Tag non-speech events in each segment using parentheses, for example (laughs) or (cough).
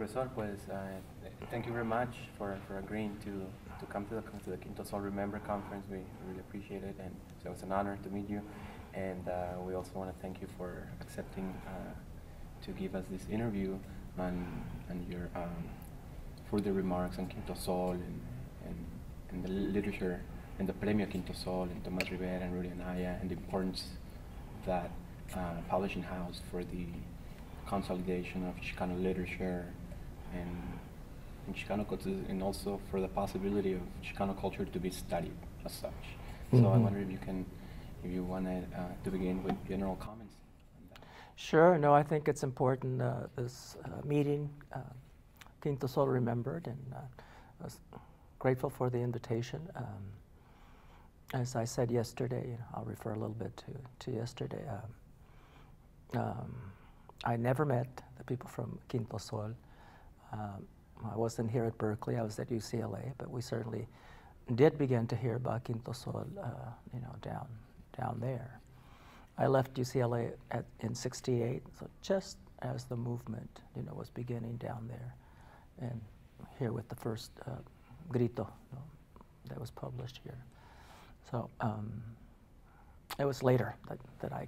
Professor, pues, uh, thank you very much for, for agreeing to, to come to the, to the Quinto Sol Remember Conference. We really appreciate it, and so it's an honor to meet you. And uh, we also want to thank you for accepting uh, to give us this interview and, and your um, further remarks on Quinto Sol and, and, and the literature and the Premio Quinto Sol and Tomas Rivera and Rudy Anaya and the importance that uh, publishing house for the consolidation of Chicano literature and, and Chicano culture, and also for the possibility of Chicano culture to be studied as such. So mm -hmm. I mm-hmm. wonder if you can, if you wanted uh, to begin with general comments. On that. Sure. No, I think it's important. Uh, this uh, meeting, uh, Quinto Sol remembered, and uh, I was grateful for the invitation. Um, as I said yesterday, I'll refer a little bit to, to yesterday. Um, um, I never met the people from Quinto Sol. Um, I wasn't here at Berkeley, I was at UCLA, but we certainly did begin to hear about Quinto Sol, uh, you know, down, down there. I left UCLA at, in 68, so just as the movement, you know, was beginning down there. And here with the first uh, grito that was published here. So um, it was later that, that I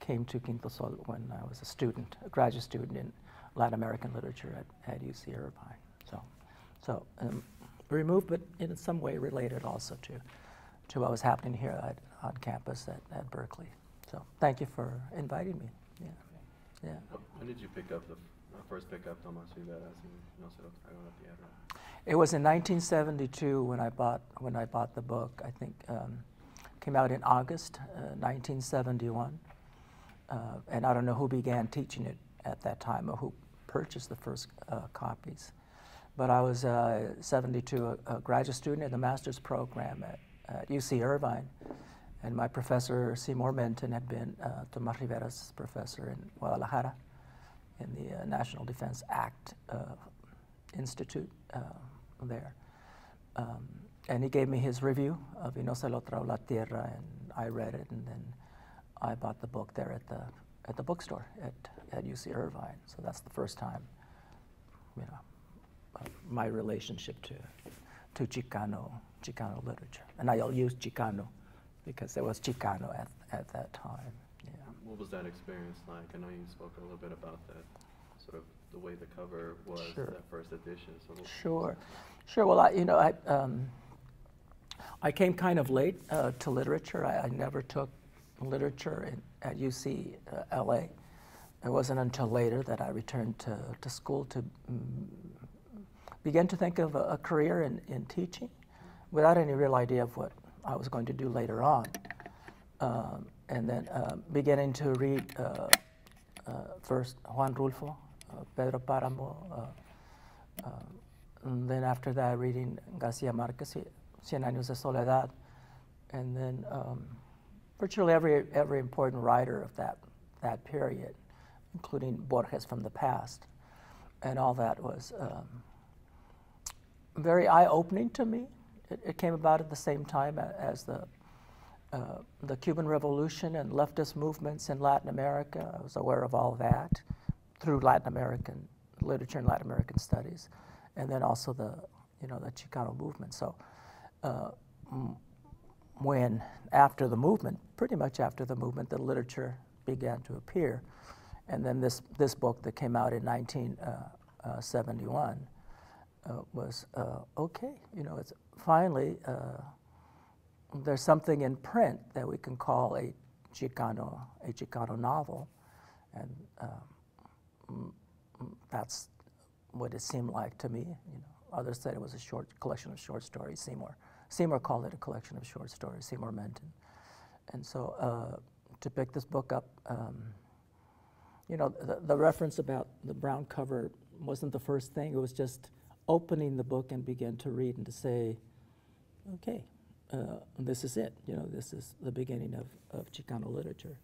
came to Quinto Sol when I was a student, a graduate student in Latin American literature at, at UC Irvine. So, so um, removed, but in some way related also to, to what was happening here at, on campus at, at Berkeley. So thank you for inviting me. Yeah. Yeah. When did you pick up the first pick up Tomas Rivera? It was in 1972 when I bought when I bought the book. I think um, came out in August uh, 1971, uh, and I don't know who began teaching it at that time or who purchased the first uh, copies. But I was uh, 72, a, a, graduate student in the master's program at, at UC Irvine, and my professor, Seymour Menton, had been uh, Tomas Rivera's professor in Guadalajara in the uh, National Defense Act uh, Institute uh, there. Um, and he gave me his review of se lo la tierra, and I read it, and then I bought the book there at the at the bookstore at, at UC Irvine. So that's the first time, you know, my relationship to to Chicano Chicano literature, and I'll use Chicano because there was Chicano at, at that time. Yeah. What was that experience like? I know you spoke a little bit about that, sort of the way the cover was sure. that first edition. So sure, sure. Well, I, you know, I um, I came kind of late uh, to literature. I, I, never took literature in, at UC uh, LA. It wasn't until later that I returned to, to school to mm, begin to think of a, a career in, in teaching without any real idea of what I was going to do later on. Um, and then uh, beginning to read uh, uh, first Juan Rulfo, uh, Pedro Paramo, uh, uh, and then after that reading Garcia Marquez, Cien Años de Soledad, and then um, virtually every, every important writer of that, that period, including Borges from the past. And all that was um, very eye-opening to me it, it came about at the same time as the, uh, the Cuban Revolution and leftist movements in Latin America. I was aware of all that through Latin American literature and Latin American studies, and then also the, you know, the Chicano movement. So uh, when, after the movement, pretty much after the movement, the literature began to appear. And then this, this book that came out in 1971 uh, was uh, okay. You know, it's finally uh, there's something in print that we can call a Chicano a Chicano novel, and um, that's what it seemed like to me. You know, others said it was a short collection of short stories. Seymour Seymour called it a collection of short stories. Seymour Menton, and so uh, to pick this book up. Um, you know, the, the reference about the brown cover wasn't the first thing. It was just opening the book and begin to read and to say, okay, uh, this is it. You know, this is the beginning of, of Chicano literature.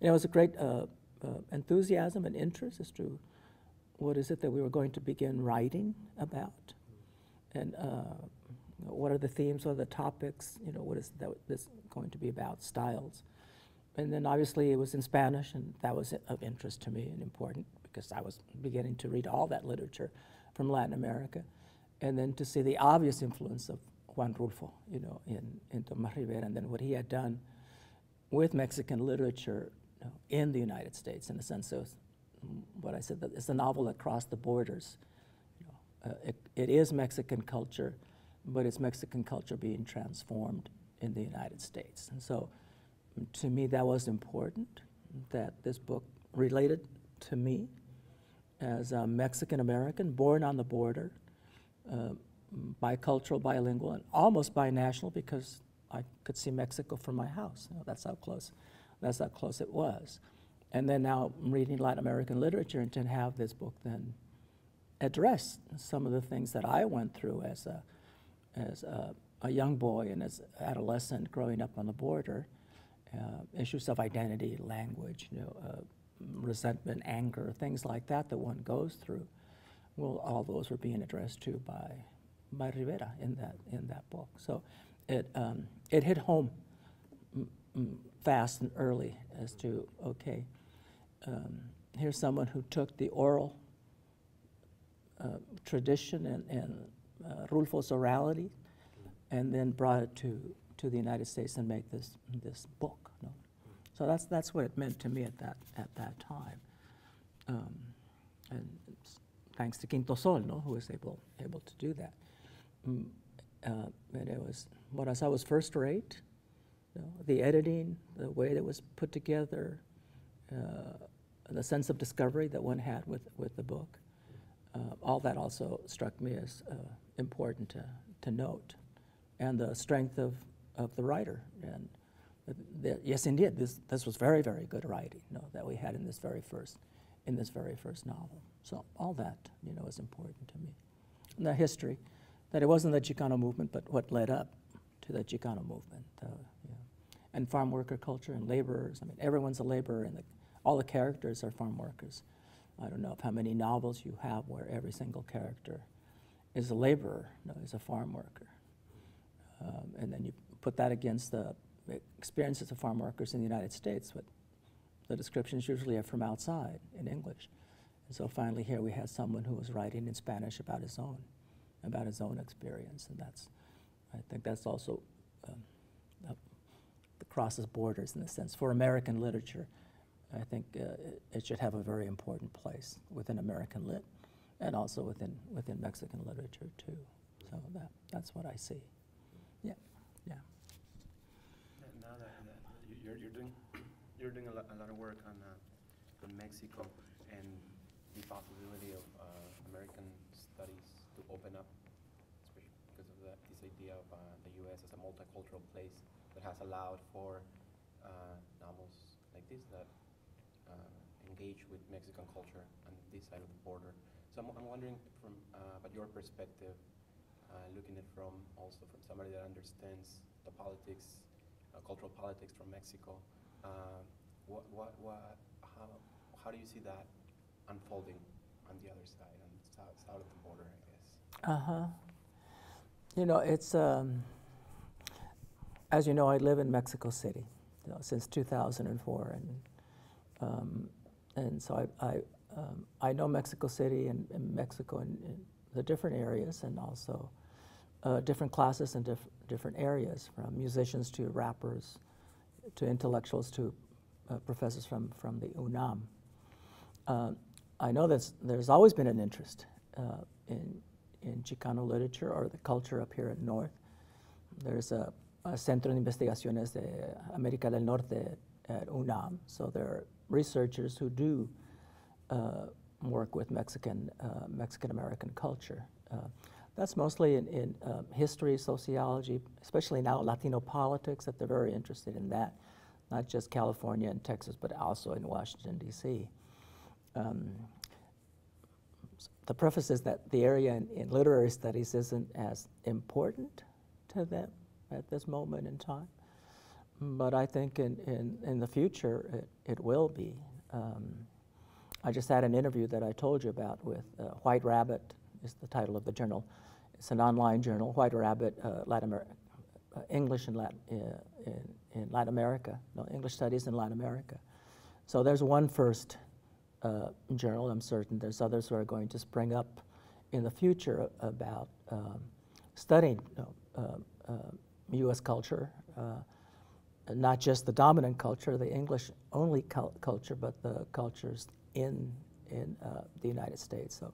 And it was a great uh, uh, enthusiasm and interest as to what is it that we were going to begin writing about, and uh, what are the themes, what are the topics, you know, what is that this going to be about, styles. And then obviously it was in Spanish, and that was of interest to me and important because I was beginning to read all that literature from Latin America, and then to see the obvious influence of Juan Rulfo, you know, in, in Tomas Rivera, and then what he had done with Mexican literature you know, in the United States, in the sense of what I said, that it's a novel that crossed the borders. You know, uh, it, it is Mexican culture, but it's Mexican culture being transformed in the United States. And so to me, that was important that this book related to me as a Mexican American born on the border, uh, bicultural, bilingual, and almost binational because I could see Mexico from my house. You know, that's how close, that's how close it was. And then now I'm reading Latin American literature and to have this book then address some of the things that I went through as a, as a, a young boy and as adolescent growing up on the border, issues of identity, language, you know, uh, resentment, anger, things like that that one goes through. Well, all those were being addressed to by, by Rivera in that, in that book. So it, um, it hit home fast and early as to, okay, um, here's someone who took the oral uh, tradition and, and uh, Rulfo's orality and then brought it to, to the United States and make this, this book. No? So that's, that's what it meant to me at that, at that time. Um, and thanks to Quinto Sol, no, who was able, able to do that. Mm, uh, and it was, what I saw was first rate. You know, the editing, the way that was put together, uh, the sense of discovery that one had with, with the book. Uh, all that also struck me as uh, important to, to note. And the strength of, of the writer and yes, indeed, this, this was very, very good writing you know, that we had in this very first, in this very first novel. So all that, you know, is important to me. And the history, that it wasn't the Chicano movement, but what led up to the Chicano movement. Uh, yeah. And farm worker culture and laborers. I mean, everyone's a laborer, and the, all the characters are farm workers. I don't know how many novels you have where every single character is a laborer, no, is a farm worker. Um, and then you put that against the experiences of farm workers in the United States, but the descriptions usually are from outside in English. And so finally here we had someone who was writing in Spanish about his own, about his own experience. And that's, I think that's also, um, uh, crosses borders in the sense. For American literature, I think uh, it, it, should have a very important place within American lit and also within, within Mexican literature too. So that, that's what I see. Yeah, yeah you're, you're doing (clears throat) you're doing a lot, a lot of work on uh, on Mexico and the possibility of uh, American studies to open up, especially because of that, this idea of uh, the U.S. as a multicultural place that has allowed for uh, novels like this that uh, engage with Mexican culture on this side of the border. So I'm, I'm wondering from uh, about your perspective, looking at from also from somebody that understands the politics cultural politics from Mexico. Uh, what, what, what, how, how do you see that unfolding on the other side, on the south, of the border, I guess? Uh huh. You know, it's, um, as you know, I live in Mexico City you know, since 2004. And, um, and so I, I, um, I know Mexico City and, and Mexico in, the different areas and also uh, different classes and diff different areas, from musicians to rappers to intellectuals to uh, professors from, from the UNAM. Uh, I know that there's always been an interest uh, in, in Chicano literature or the culture up here in North. There's a, a Centro de Investigaciones de América del Norte at UNAM, so there are researchers who do uh, work with Mexican, uh, Mexican American culture. That's mostly in, in um, history, sociology, especially now Latino politics, that they're very interested in that, not just California and Texas, but also in Washington, D.C. Um, the preface is that the area in, in, literary studies isn't as important to them at this moment in time. But I think in, in, in the future it, it will be. Um, I just had an interview that I told you about with uh, White Rabbit, is the title of the journal. It's an online journal, White Rabbit, uh, Latin America, uh, English in Latin, uh, in, in, Latin America, no, English studies in Latin America. So there's one first uh, journal, I'm certain. There's others who are going to spring up in the future about um, studying you know, U.S. culture, not just the dominant culture, the English-only culture, but the cultures in in the United States. So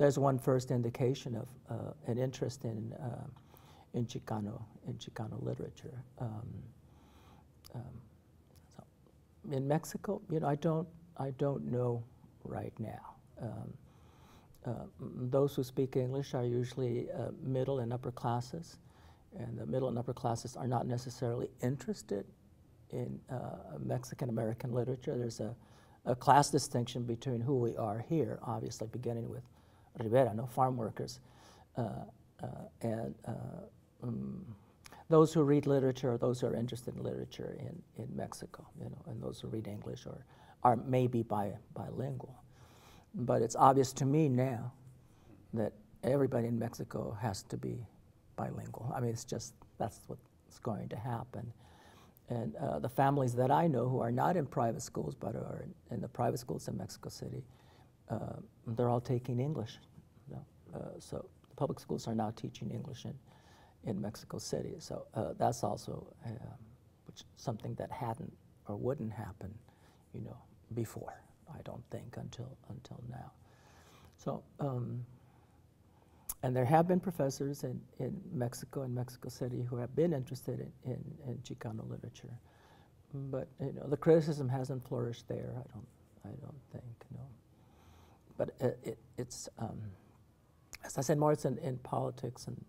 there's one first indication of uh, an interest in uh, in Chicano in Chicano literature. Um, um, so in Mexico, you know, I don't I don't know right now. Um, uh, those who speak English are usually uh, middle and upper classes, and the middle and upper classes are not necessarily interested in uh, Mexican American literature. There's a, a class distinction between who we are here, obviously beginning with Rivera, no farm workers, uh, uh, and um, those who read literature, those who are interested in literature in, in Mexico, you know, and those who read English or are maybe bi bilingual. But it's obvious to me now that everybody in Mexico has to be bilingual. I mean, it's just that's what's going to happen. And uh, the families that I know who are not in private schools but are in, in the private schools in Mexico City, uh, they're all taking English. You know? uh, so the public schools are now teaching English in, in Mexico City. So uh, that's also um, which something that hadn't or wouldn't happen, you know, before. I don't think until until now. So. Um, and there have been professors in, in Mexico and Mexico City who have been interested in, in, in Chicano literature. But you know, the criticism hasn't flourished there, I don't, I don't think, no. But it, it, it's, um, as I said, more it's in, in politics and,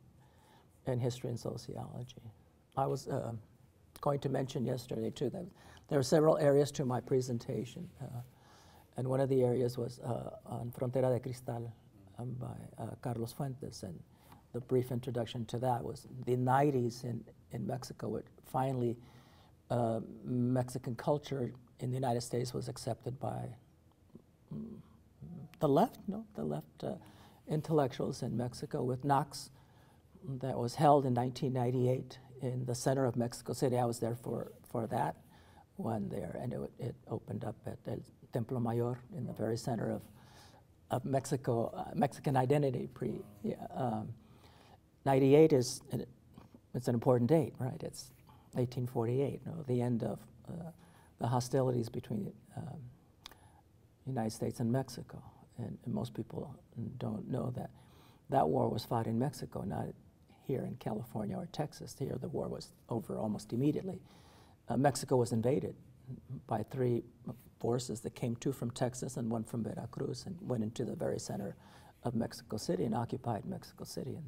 and history and sociology. I was uh, going to mention yesterday, too, that there are several areas to my presentation. Uh, and one of the areas was uh, on Frontera de Cristal, um, by uh, Carlos Fuentes. And the brief introduction to that was the 90s in, in Mexico, it finally, uh, Mexican culture in the United States was accepted by mm, the left, no, the left uh, intellectuals in Mexico with Knox that was held in 1998 in the center of Mexico City. I was there for, for that one there, and it, it opened up at El Templo Mayor in the very center of of Mexico, uh, Mexican identity. Pre yeah, um, 98 is it's an important date, right? It's 1848, you know, the end of uh, the hostilities between um, the United States and Mexico. And, and, most people don't know that that war was fought in Mexico, not here in California or Texas. Here, the war was over almost immediately. Uh, Mexico was invaded by three forces that came two from Texas and one from Veracruz and went into the very center of Mexico City and occupied Mexico City. And,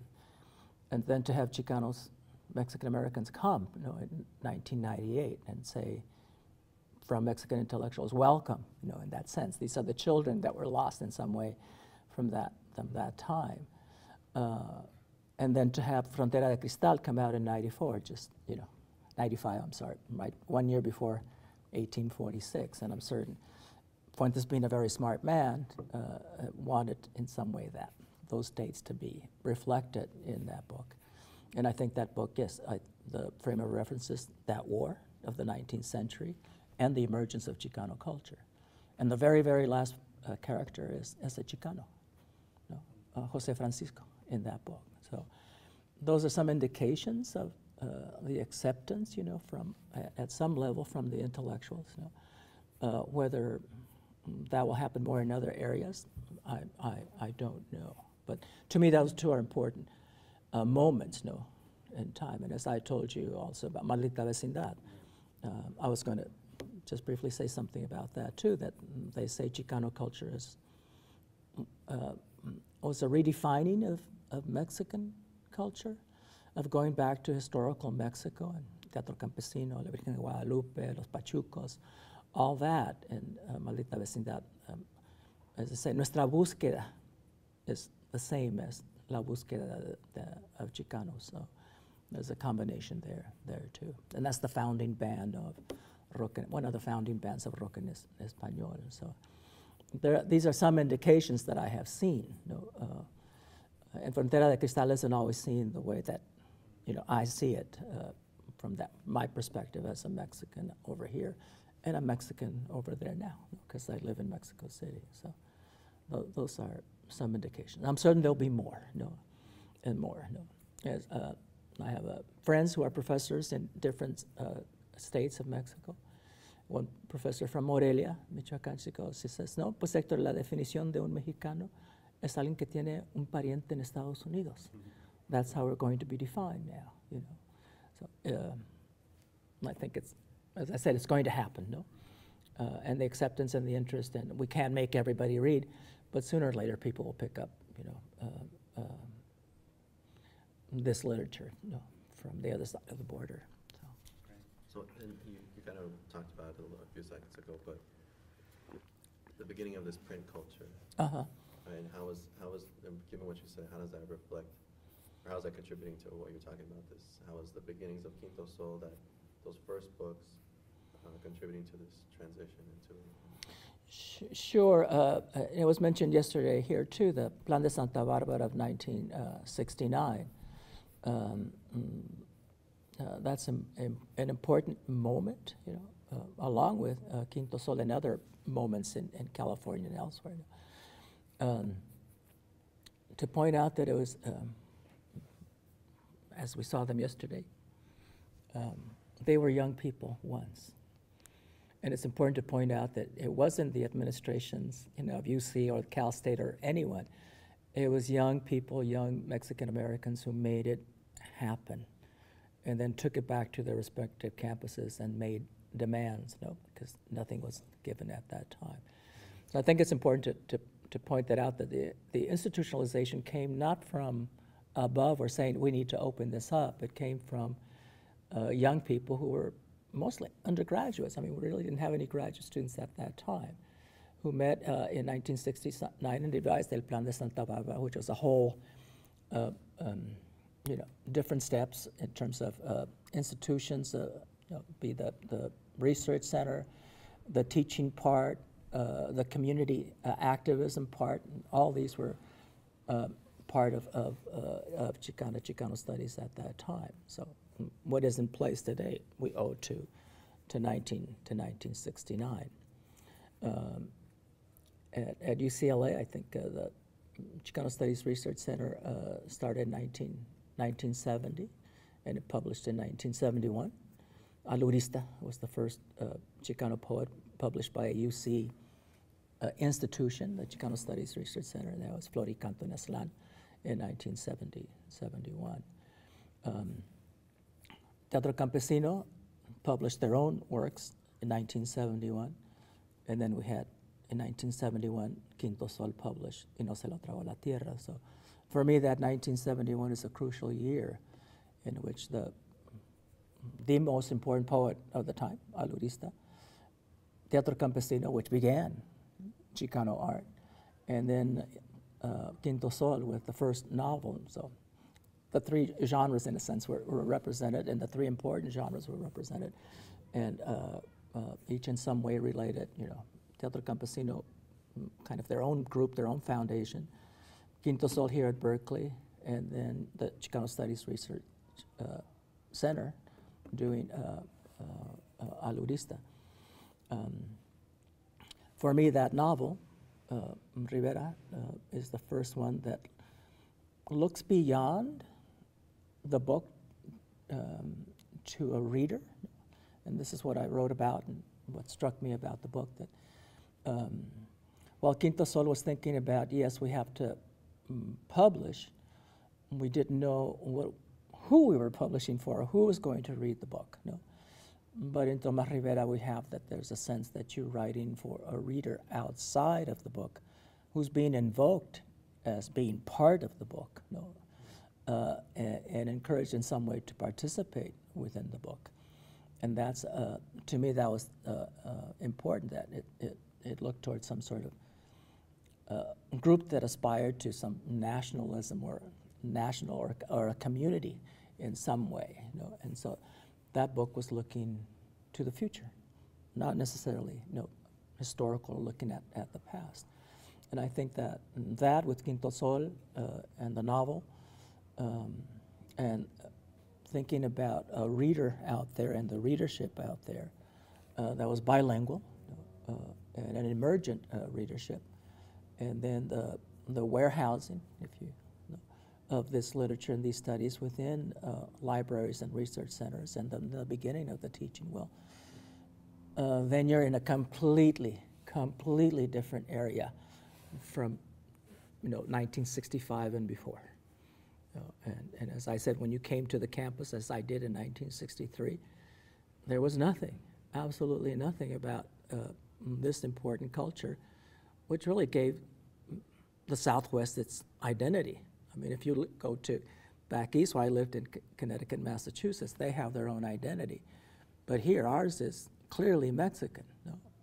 and then to have Chicanos, Mexican Americans come you know, in 1998 and say, from Mexican intellectuals, welcome, you know, in that sense. These are the children that were lost in some way from that, from that time. Uh, and then to have Frontera de Cristal come out in 94, just, you know, 95, I'm sorry, right, one year before 1846, and I'm certain Fuentes, being a very smart man, uh, wanted in some way that those dates to be reflected in that book. And I think that book, yes, I, the frame of reference is that war of the 19th century and the emergence of Chicano culture. And the very, very last uh, character is, is a Chicano, you know, uh, Jose Francisco, in that book. So those are some indications of uh, the acceptance, you know, from at some level from the intellectuals. You know, uh, whether that will happen more in other areas, I, I, I don't know. But to me, those two are important uh, moments, you know, in time. And as I told you also about Maldita Vecindad, uh, I was going to just briefly say something about that too. That they say Chicano culture is uh, was a redefining of, of Mexican culture of going back to historical Mexico and Teatro Campesino, La Virgen de Guadalupe, Los Pachucos, all that and uh, Maldita Vecindad. Um, as I say, nuestra búsqueda is the same as la búsqueda de, de, of Chicanos. So there's a combination there, there too. And that's the founding band of rock, one of the founding bands of rock en español. So there, these are some indications that I have seen. You know, uh, and Frontera de Cristal isn't always seen the way that you know, I see it uh, from that my perspective as a Mexican over here, and a Mexican over there now because I live in Mexico City. So th those are some indications. I'm certain there'll be more, no, and more, no. As, uh, I have uh, friends who are professors in different uh, states of Mexico. One professor from Morelia, Michoacán, Chicago, says, no, pues Héctor, la definición de un mexicano es alguien que tiene un pariente en Estados Unidos. That's how we're going to be defined now, you know. So uh, I think it's, as I said, it's going to happen, no? Uh, and the acceptance and the interest, and we can't make everybody read, but sooner or later people will pick up, you know, uh, um, this literature, you know, from the other side of the border. So. And you, you kind of talked about it a, little, a few seconds ago, but the beginning of this print culture, Uh-huh. and how is, how is, given what you said, how does that reflect, or how is that contributing to what you're talking about this? How is the beginnings of Quinto Sol, that, those first books, uh, contributing to this transition into? Sh- Sure. Uh, uh, it was mentioned yesterday here too, the Plan de Santa Barbara of 1969. Um, mm, uh, that's an, an important moment, you know, uh, along with uh, Quinto Sol and other moments in, in California and elsewhere. Um, to point out that it was, um, as we saw them yesterday, um, they were young people once. And it's important to point out that it wasn't the administrations, you know, of UC or Cal State or anyone. It was young people, young Mexican Americans who made it happen and then took it back to their respective campuses and made demands, know, because nothing was given at that time. So I think it's important to, to, to point that out that the, the institutionalization came not from above or saying we need to open this up. It came from uh, young people who were mostly undergraduates. I mean, we really didn't have any graduate students at that time, who met uh, in 1969 and devised El Plan de Santa Barbara, which was a whole, uh, um, you know, different steps in terms of uh, institutions, uh, you know, be the, the research center, the teaching part, uh, the community uh, activism part—and all these were part of, of, of Chicano, Chicano studies at that time. So what is in place today we owe to, to, 19, to 1969. Um, at, at, UCLA, I think uh, the Chicano Studies Research Center uh, started in 19, 1970 and it published in 1971. Alurista was the first uh, Chicano poet published by a UC uh, institution, the Chicano Studies Research Center. That was Floricanto en Aztlán in 1970, 71. Um, Teatro Campesino published their own works in 1971, and then we had in 1971 Quinto Sol published Y no se lo tragó la tierra. So for me, that 1971 is a crucial year in which the the most important poet of the time, Alurista, Teatro Campesino, which began Chicano art, and then uh, Quinto Sol with the first novel. So the three genres, in a sense, were, were, represented, and the three important genres were represented, and uh, uh, each in some way related. You know, Teatro Campesino, mm, kind of their own group, their own foundation. Quinto Sol here at Berkeley, and then the Chicano Studies Research uh, Center doing uh, uh, uh, Alurista. Um, for me, that novel, Rivera, is the first one that looks beyond the book um, to a reader, and this is what I wrote about and what struck me about the book that um, while Quinto Sol was thinking about, yes, we have to publish, we didn't know what, who we were publishing for, who was going to read the book. No? But in Tomas Rivera, we have that there's a sense that you're writing for a reader outside of the book who's being invoked as being part of the book. No? uh, and, and, encouraged in some way to participate within the book. And that's, uh, to me, that was uh, uh important that it, it, it, looked towards some sort of group that aspired to some nationalism or national or, or a community in some way. You know? And so that book was looking to the future, not necessarily you know, historical, looking at, at the past. And I think that that with Quinto Sol uh, and the novel, um, and thinking about a reader out there and the readership out there uh, that was bilingual uh, and an emergent uh, readership. And then the, the warehousing, if you know, of this literature and these studies within uh, libraries and research centers and the, the beginning of the teaching will, uh, then you're in a completely, completely different area from you know, 1965 and before. Know, and, and as I said, when you came to the campus, as I did in 1963, there was nothing, absolutely nothing about uh, this important culture, which really gave the Southwest its identity. I mean, if you go to back east, where I lived in C- Connecticut, Massachusetts, they have their own identity. But here, ours is clearly Mexican.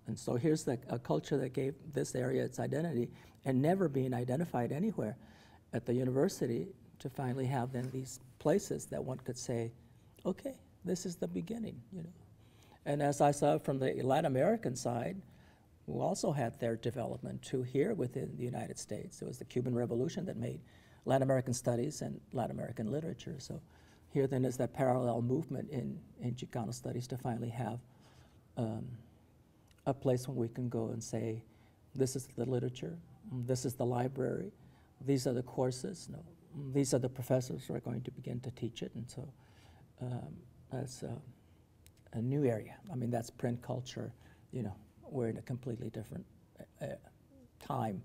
And so here's the, a culture that gave this area its identity and never being identified anywhere at the university to finally have then these places that one could say, okay, this is the beginning, you know. And as I saw from the Latin American side, who also had their development too here within the United States. It was the Cuban Revolution that made Latin American studies and Latin American literature. So here then is that parallel movement in, in Chicano studies to finally have um, a place where we can go and say, this is the literature, this is the library, these are the courses, no, these are the professors who are going to begin to teach it. And so um, that's uh, a new area. I mean, that's print culture, you know, we're in a completely different uh, time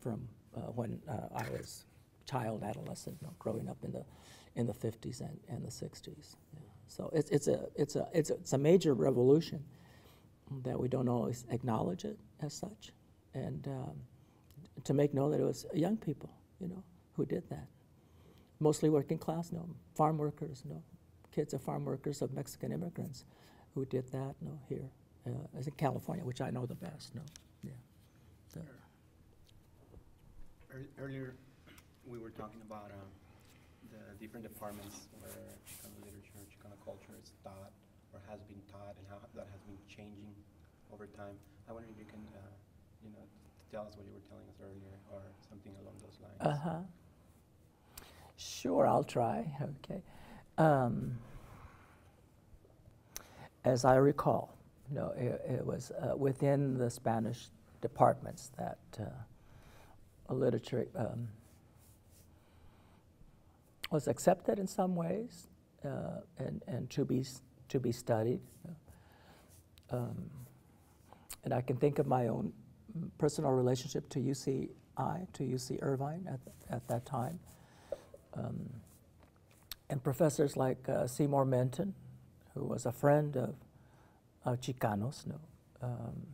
from uh, when uh, I was child, adolescent, you know, growing up in the in the 50s and, and the 60s. Yeah. So it's, it's, a, it's, a, it's, a, it's a major revolution that we don't always acknowledge it as such. And um, to make known that it was young people, you know, who did that. Mostly working class, no, farm workers, no, kids of farm workers of Mexican immigrants who did that, no, here uh, as in California, which I know the best. No, yeah. So, Ear- Earlier, we were talking about um, the different departments where Chicano literature, Chicano culture is taught or has been taught and how that has been changing over time. I wonder if you can, uh, you know, tell us what you were telling us earlier or something along those lines. uh huh. Sure, I'll try. Okay. Um, as I recall, no, it, it was uh, within the Spanish departments that uh, literature um, was accepted in some ways uh, and, and to be to be studied. Um, and I can think of my own personal relationship to UCI, to UC Irvine at, at that time. Um, and professors like uh, Seymour Menton, who was a friend of, of Chicanos, no, um,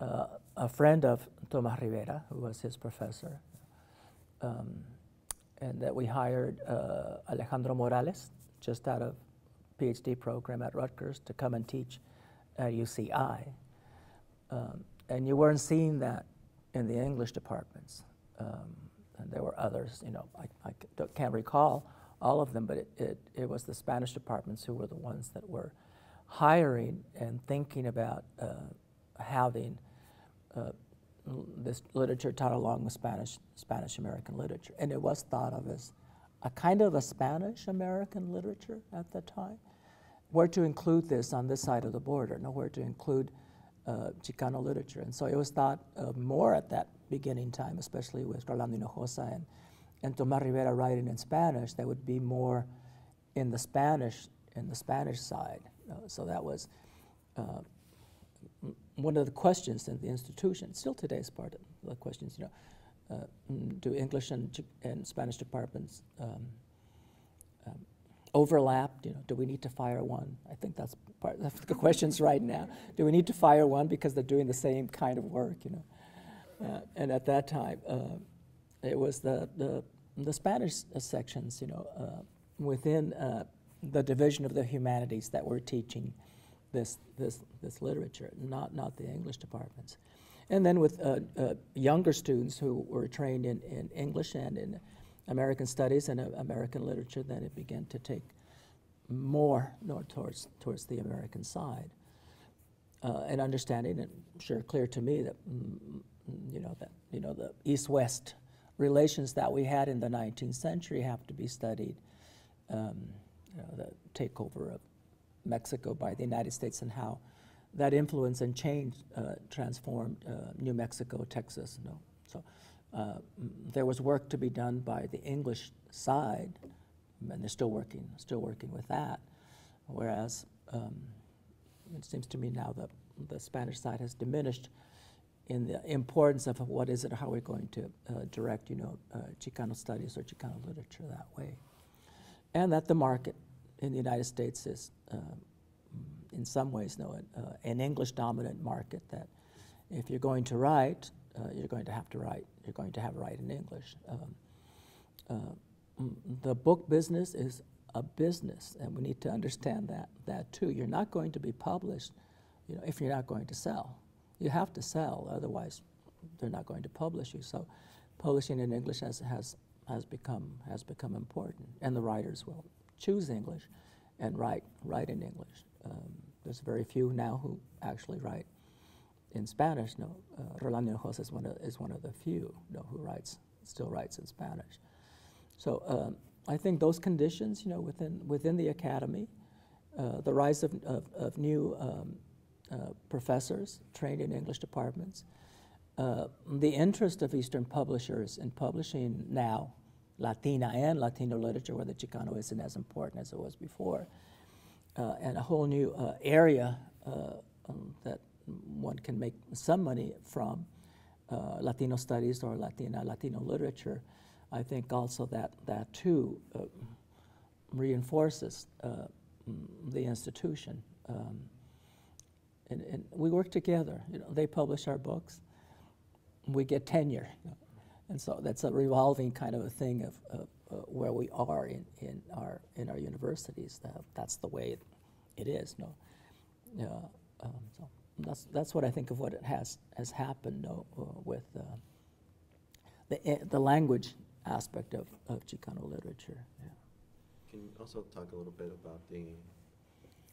uh, a friend of Tomas Rivera, who was his professor, um, and that we hired uh, Alejandro Morales, just out of PhD program at Rutgers, to come and teach at UCI. Um, and you weren't seeing that in the English departments. Um, and there were others, you know, I can't recall all of them, but it, it, it was the Spanish departments who were the ones that were hiring and thinking about uh, having uh, this literature taught along with Spanish, Spanish American literature. And it was thought of as a kind of a Spanish American literature at the time. Where to include this on this side of the border, nowhere to include uh, Chicano literature. And so it was thought uh, more at that beginning time, especially with Rolando Hinojosa and, and Tomás Rivera writing in Spanish, that would be more in the Spanish, in the Spanish side. Uh, so that was uh, one of the questions in the institution, still today is part of the questions, you know, uh, do English and, and Spanish departments um, um, overlap? You know, do we need to fire one? I think that's part of the (laughs) questions right now. Do we need to fire one because they're doing the same kind of work? You know, uh, and at that time, uh, it was the the, the Spanish sections, you know, uh, within the division of the humanities that were teaching this this this literature, not not the English departments. And then with uh, uh, younger students who were trained in, in English and in American studies and uh, American literature, then it began to take more no, towards towards the American side. Uh, and understanding, and sure, clear to me that mm, you know that you know the East-West relations that we had in the 19th century have to be studied. Um, know, the takeover of Mexico by the United States and how that influence and change uh, transformed uh, New Mexico, Texas. You know. So uh, mm, there was work to be done by the English side, and they're still working, still working with that. Whereas um, it seems to me now that the Spanish side has diminished in the importance of what is it, how we're going to uh, direct, you know, uh, Chicano studies or Chicano literature that way. And that the market in the United States is, uh, in some ways, no, uh, an English dominant market that if you're going to write, uh, you're going to have to write, you're going to have to write in English. Um, uh, mm, the book business is a business, and we need to understand that, that too. You're not going to be published you know, if you're not going to sell. You have to sell, otherwise they're not going to publish you. So publishing in English has, has, has, become, has become important, and the writers will choose English and write, write in English. Um, there's very few now who actually write in Spanish. No, uh, Rolando Hinojosa is one of, is one of the few no, who writes, still writes in Spanish. So um, I think those conditions, you know, within, within the academy, uh, the rise of, of, of new um, uh, professors trained in English departments, uh, the interest of Eastern publishers in publishing now Latina and Latino literature, where the Chicano isn't as important as it was before, uh, and a whole new uh, area uh, um, that one can make some money from uh, Latino studies or Latina Latino literature. I think also that that too reinforces the institution. Um, and, and, we work together. You know, they publish our books, we get tenure, and so that's a revolving kind of a thing of, of uh, where we are in, in our in our universities. That, that's the way it, it is. No, yeah. Um, so that's that's what I think of what it has has happened no, uh, with uh, the eh, the language aspect of, of Chicano literature. Yeah. Can you also talk a little bit about the?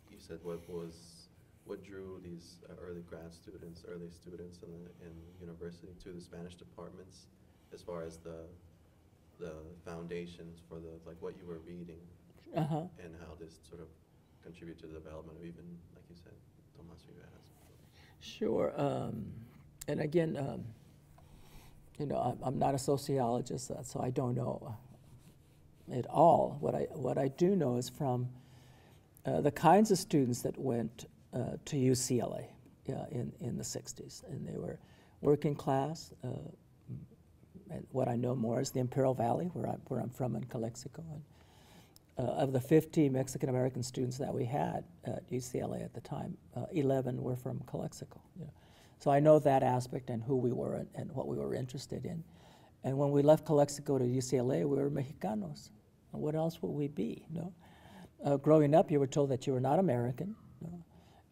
You said what was what drew these early grad students, early students in, the, in university to the Spanish departments, as far as the the foundations for the like what you were reading, uh-huh. and how this sort of contribute to the development of even like you said, Tomas Rivera's. Sure, um, and again, um, you know, I'm, I'm, not a sociologist, uh, so I don't know at all. What I what I do know is from uh, the kinds of students that went uh, to UCLA in, in the 60s. And they were working class. And what I know more is the Imperial Valley, where, I, where I'm from in Calexico. And, uh, of the 50 Mexican American students that we had at UCLA at the time, uh, 11 were from Calexico. Know. So I know that aspect and who we were and, and, what we were interested in. And when we left Calexico to UCLA, we were Mexicanos. What else would we be? You know? Uh, growing up, you were told that you were not American. You know?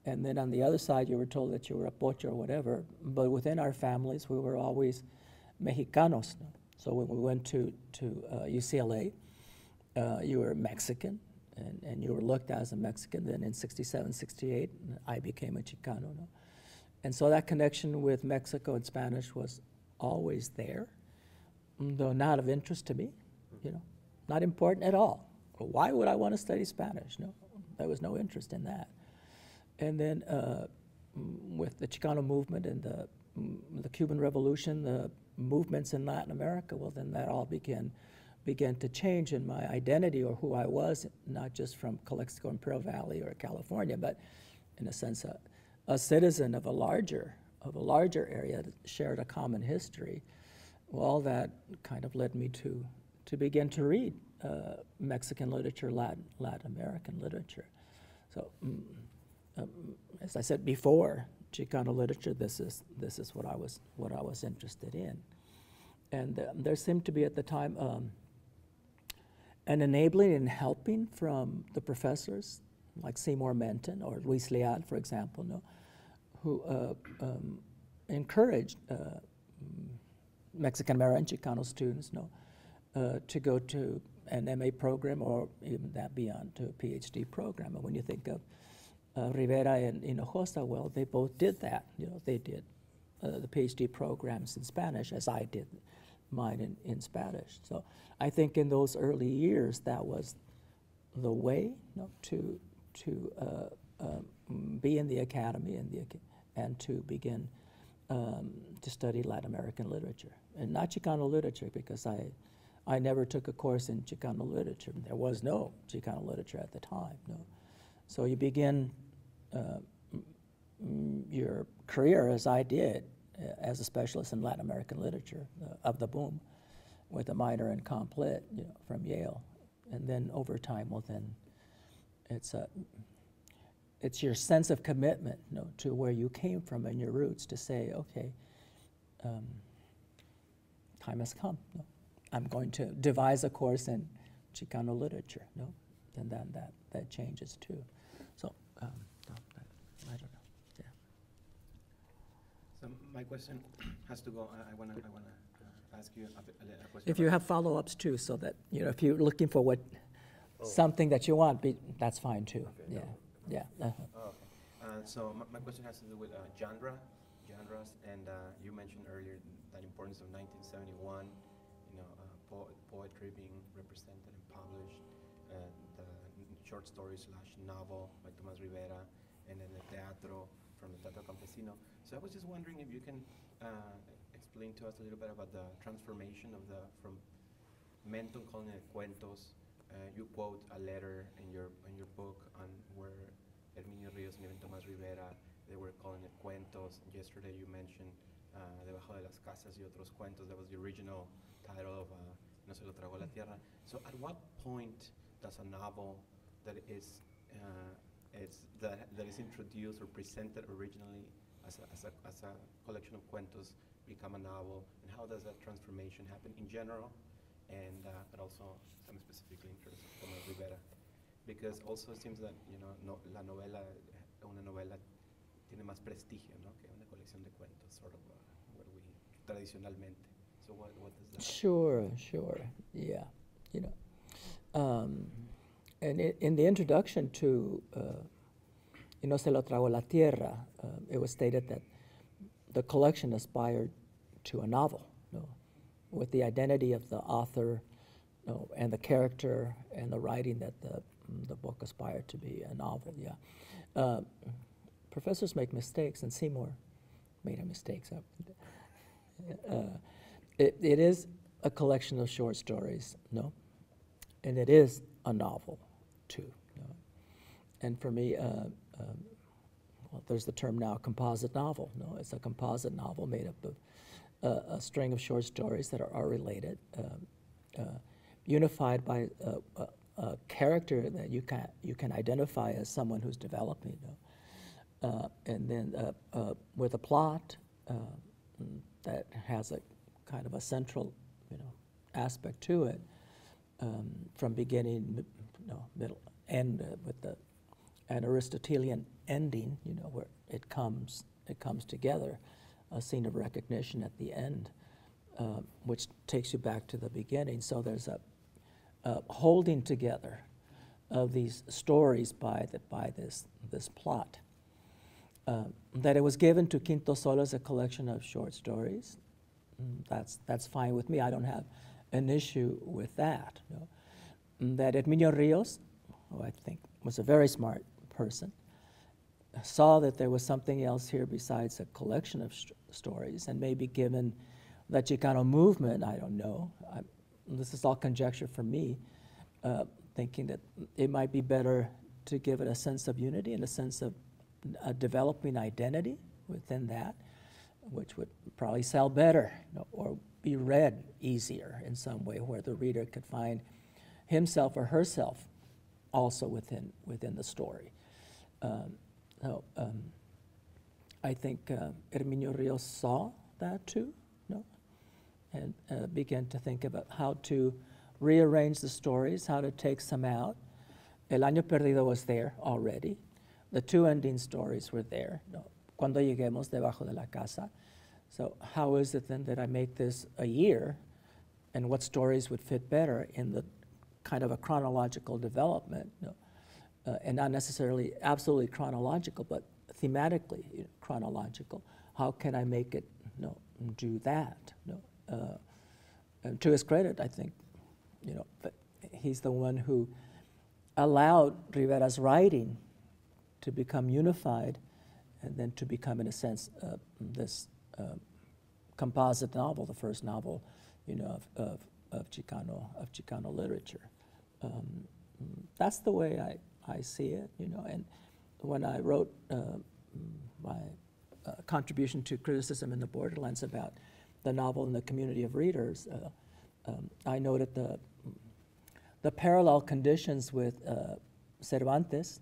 And then on the other side, you were told that you were a pocho or whatever. But within our families, we were always Mexicanos. So when we went to, to uh, UCLA, uh, you were Mexican, and, and you were looked at as a Mexican. Then in 67, 68, I became a Chicano. No? And so that connection with Mexico and Spanish was always there, though not of interest to me, you know, not important at all. Why would I want to study Spanish? No, there was no interest in that. And then uh, with the Chicano movement and the, the Cuban Revolution, the movements in Latin America, well, then that all began began to change in my identity or who I was, not just from Calexico Imperial Valley or California, but in a sense, a, a citizen of a larger of a larger area that shared a common history. Well, all that kind of led me to to begin to read uh, Mexican literature, Latin Latin American literature. So. Mm, um, as I said before, Chicano literature, this is, this is what, I was, what I was interested in. And uh, there seemed to be at the time um, an enabling and helping from the professors, like Seymour Menton or Luis Leal, for example, no, who uh, um, encouraged uh, Mexican American Chicano students no, uh, to go to an MA program or even that beyond to a PhD program. And when you think of uh, Rivera and Hinojosa, well, they both did that. You know, they did uh, the PhD programs in Spanish, as I did mine in, in Spanish. So I think in those early years, that was the way you know, to to uh, um, be in the academy and the and to begin um, to study Latin American literature, and not Chicano literature because I, I never took a course in Chicano literature. There was no Chicano literature at the time. No, so you begin uh, your career as I did uh, as a specialist in Latin American literature uh, of the boom, with a minor in comp lit, you know, from Yale, and then over time, well, then it's a it's your sense of commitment you know, to where you came from and your roots to say, okay, um, time has come. I'm going to devise a course in Chicano literature. No, and then that that changes too. So um, I, I don't know. Yeah. So my question has to go, I want to, I want to ask you a, bit- a question. If you have follow-ups too, so that you know, if you're looking for what Oh. something that you want, be, that's fine too. Okay, Yeah, no. yeah. uh-huh. Oh, okay. Uh, so my, my question has to do with uh, genre, genres, and uh, you mentioned earlier that importance of 1971, you know, uh, po- poetry being represented and published, and the n- short story slash novel by Tomas Rivera, and then the teatro from the Teatro Campesino. So I was just wondering if you can uh, explain to us a little bit about the transformation of the from Menton calling it cuentos. Uh, you quote a letter in your in your book on where Herminio Ríos and even Tomás Rivera they were calling it cuentos. Yesterday you mentioned uh, Debajo de las casas y otros cuentos. That was the original title of uh, No se lo tragó la tierra. So at what point does a novel that is uh, it's that, that is introduced or presented originally as a, as, a, as a collection of cuentos become a novel, and how does that transformation happen in general, and uh, but also some specifically in terms of Tomás Rivera, because also it seems that you know no, la novela, una novela tiene más prestigio, ¿no? Que una colección de cuentos, sort of uh, what we tradicionalmente. So what what does that? Sure, sure. Yeah, you know. Um, and in the introduction to uh, no se lo tragó la tierra, uh, it was stated that the collection aspired to a novel, you know, with the identity of the author you know, and the character and the writing that the, the book aspired to be a novel, yeah. Uh, professors make mistakes, and Seymour made a mistake. So, uh, it, it is a collection of short stories, no, and it is a novel No? And for me, uh, um, well, there's the term now, composite novel. No, it's a composite novel made up of uh, a string of short stories that are, are related, um, uh, unified by a, a, character that you can you can identify as someone who's developing. You know? uh, and then uh, uh, with a plot uh, that has a kind of a central, you know, aspect to it, um, from beginning, no, middle, end uh, with the an Aristotelian ending, you know, where it comes it comes together, a scene of recognition at the end, uh, which takes you back to the beginning. So there's a, a holding together of these stories by the, by this this plot. Um, that it was given to Quinto Sol as a collection of short stories. mm, That's that's fine with me. I don't have an issue with that. you know. That Edmundo Rios, who I think was a very smart person, saw that there was something else here besides a collection of st- stories, and maybe given the Chicano movement, I don't know. I, this is all conjecture for me, uh, thinking that it might be better to give it a sense of unity and a sense of a developing identity within that, which would probably sell better you know, or be read easier in some way, where the reader could find himself or herself also within within the story. Um, so um, I think uh, Herminio Rios saw that too, no, and uh, began to think about how to rearrange the stories, how to take some out. El Año Perdido was there already. The two ending stories were there. No, Cuando lleguemos debajo de la casa. So how is it then that I make this a year, and what stories would fit better in the kind of a chronological development, you know, uh, and not necessarily absolutely chronological, but thematically you know, chronological. How can I make it you know, do that? You know? uh, to his credit, I think, you know, he's the one who allowed Rivera's writing to become unified, and then to become, in a sense, uh, this um, composite novel, the first novel, you know, of, of, of Chicano of Chicano literature. Um, that's the way I, I see it, you know. And when I wrote uh, my uh, contribution to criticism in the Borderlands about the novel and the community of readers, uh, um, I noted the the parallel conditions with uh, Cervantes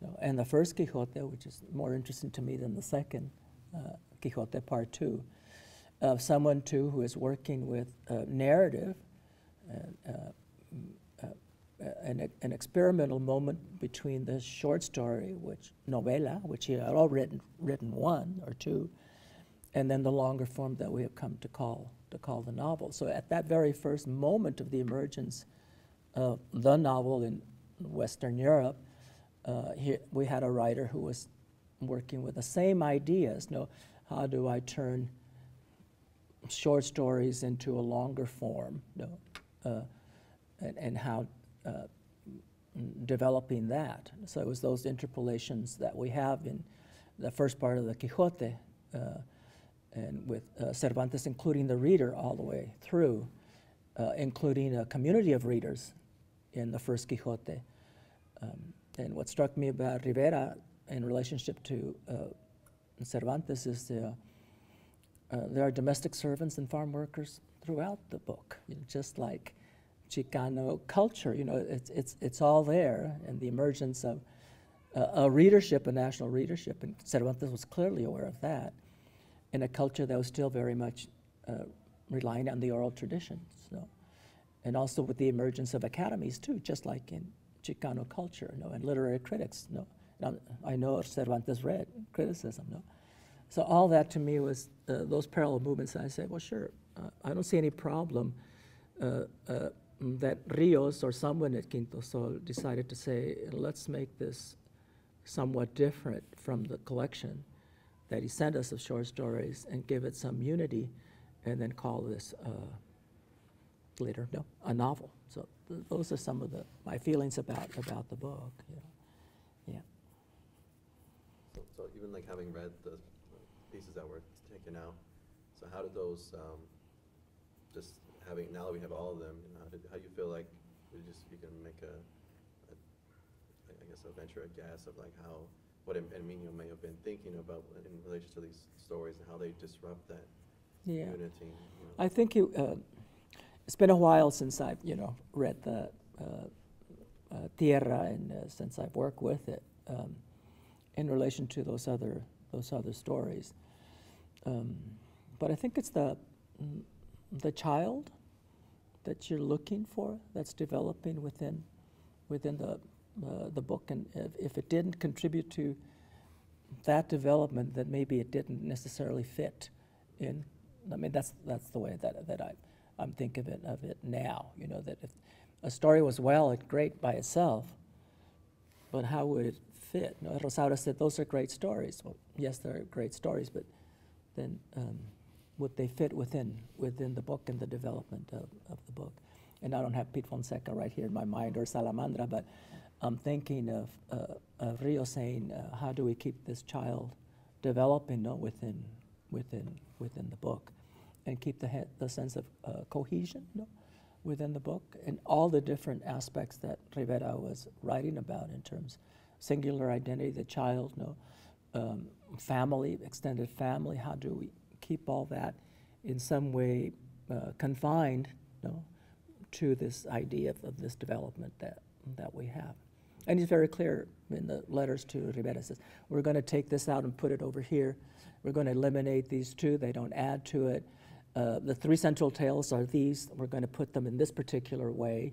you know, and the first Quixote, which is more interesting to me than the second uh, Quixote Part Two, of someone too who is working with narrative. Uh, an, an, experimental moment between the short story, which novela, which he had already written, written one or two, and then the longer form that we have come to call to call the novel. So at that very first moment of the emergence of the novel in Western Europe, uh, here we had a writer who was working with the same ideas. You know, how do I turn short stories into a longer form? You know, uh, and, and how uh, developing that. So it was those interpolations that we have in the first part of the Quixote, uh, and with uh, Cervantes including the reader all the way through, uh, including a community of readers in the first Quixote. Um, and what struck me about Rivera in relationship to uh, Cervantes is the, there are domestic servants and farm workers throughout the book, you know, just like Chicano culture. You know, it's, it's, it's all there, and the emergence of uh, a readership, a national readership, and Cervantes was clearly aware of that, in a culture that was still very much uh, relying on the oral traditions. So. And also with the emergence of academies, too, just like in Chicano culture, you know, and literary critics. You know. I know Cervantes read criticism. Know. So all that to me was uh, those parallel movements. And I said, well, sure, uh, I don't see any problem uh, uh that Rios or someone at Quinto Sol decided to say, let's make this somewhat different from the collection that he sent us of short stories and give it some unity and then call this uh, later, no, a novel. So th those are some of the, my feelings about, about the book. Yeah. So, so even like having read the pieces that were taken out, so how did those um, just having now that we have all of them, you know, how, did, how do you feel like you just you can make a, a I guess a venture a guess of like how what Emilio may have been thinking about in relation to these stories and how they disrupt that yeah. unity. You know? I think you, uh, it's been a while since I've you know read the uh, uh, Tierra and uh, since I've worked with it um, in relation to those other those other stories. Um, but I think it's the the child that you're looking for that's developing within within the uh, the book. And if, if, it didn't contribute to that development then maybe it didn't necessarily fit in. I mean that's that's the way that that I I'm thinking of it of it now you know that if a story was well and great by itself but how would it fit? You know, said those are great stories. Well yes they're great stories but then um, would they fit within within the book and the development of, of the book. And I don't have Pete Fonseca right here in my mind or Salamandra, but I'm thinking of, uh, of Rio saying, uh, how do we keep this child developing no, within, within, within the book and keep the, the sense of uh, cohesion no, within the book and all the different aspects that Rivera was writing about in terms singular identity, the child, no, um, family, extended family, how do we keep all that in some way uh, confined you know, to this idea of, of, this development that, that we have. And he's very clear in the letters to Rivera says, we're going to take this out and put it over here. We're going to eliminate these two. They don't add to it. Uh, the three central tales are these. We're going to put them in this particular way.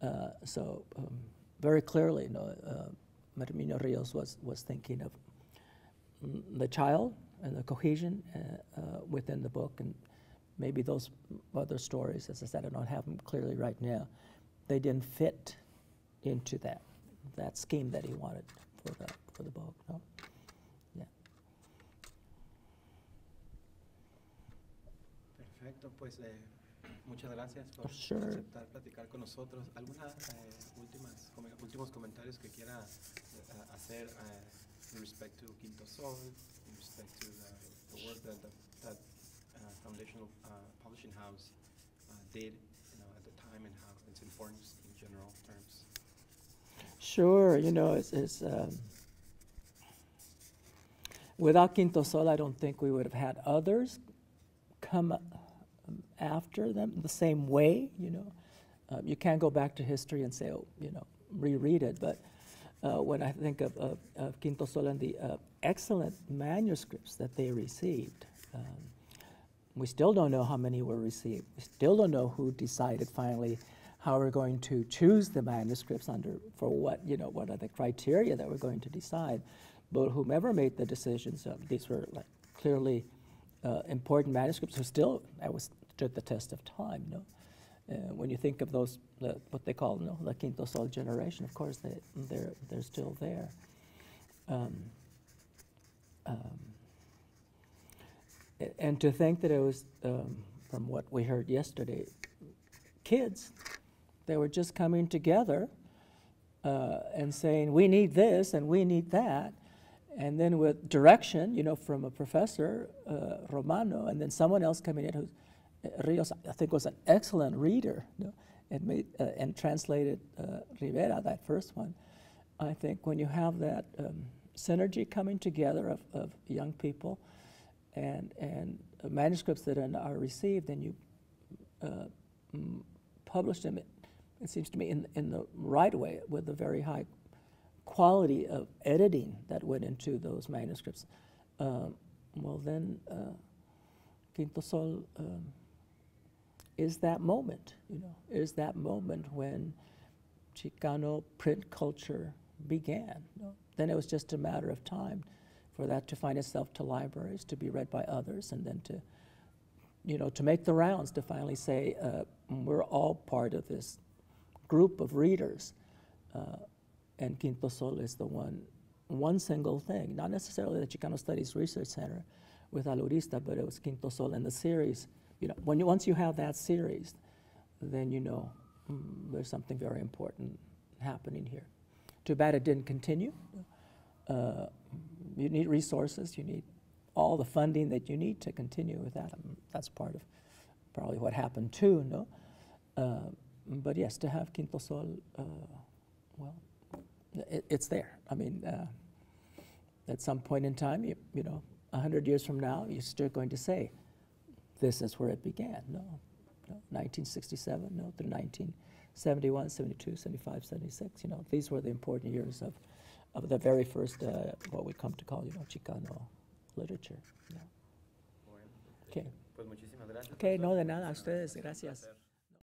Uh, so um, very clearly, you know, uh, Herminio Rios was, was thinking of the child and the cohesion uh, uh, within the book, and maybe those other stories, as I said, I don't have them clearly right now, they didn't fit into that that scheme that he wanted for the for the book. No? Yeah. Perfecto, pues eh, muchas gracias por sure. aceptar platicar con nosotros. ¿Algunas eh, últimos comentarios que quiera uh, hacer uh, in respect to Quinto Sol? In respect to the, the work that, that foundational uh, publishing house uh, did, you know, at the time and how its importance in general terms. Sure, you know, it's, it's um, without Quinto Sol, I don't think we would have had others come um, after them the same way. You know, um, you can't go back to history and say, oh, you know, reread it. But uh, when I think of, of, of Quinto Sol and the uh, excellent manuscripts that they received, um, we still don't know how many were received. We still don't know who decided finally how we're going to choose the manuscripts under for what you know what are the criteria that we're going to decide. But whomever made the decisions, uh, these were like clearly uh, important manuscripts who still that was stood the test of time. No, uh, when you think of those what they call the Quinto Sol generation, of course they they're they're still there. Um, um, and to think that it was um, from what we heard yesterday, kids, they were just coming together uh, and saying we need this and we need that, and then with direction, you know, from a professor uh, Romano, and then someone else coming in who Rios, I think, was an excellent reader, you know, and made uh, and translated uh, Rivera that first one. I think when you have that um, synergy coming together of, of young people and and manuscripts that are, received, and you uh, publish them. It, it seems to me in in the right way with a very high quality of editing that went into those manuscripts. Um, well, then uh, Quinto Sol um, is that moment. You know, is that moment when Chicano print culture began. Know? Then it was just a matter of time for that to find itself to libraries, to be read by others, and then to, you know, to make the rounds to finally say uh, we're all part of this group of readers, uh, and Quinto Sol is the one, one single thing, not necessarily the Chicano Studies Research Center with Alurista, but it was Quinto Sol and the series. You know, when you, once you have that series, then you know mm, there's something very important happening here. Too bad it didn't continue. Uh, you need resources, you need all the funding that you need to continue with that. Um, that's part of probably what happened too, no? Uh, but yes, to have Quinto Sol, uh, well, it, it's there. I mean, uh, at some point in time, you, you know, 100 years from now, you're still going to say, this is where it began. No, no 1967, no, through 1971, 72, 75, 76. You know, these were the important years of, of the very first, uh, what we come to call, you know, Chicano literature. Yeah. Okay. pues muchísimas gracias. Okay, profesor. no, de nada, a ustedes, gracias. placer.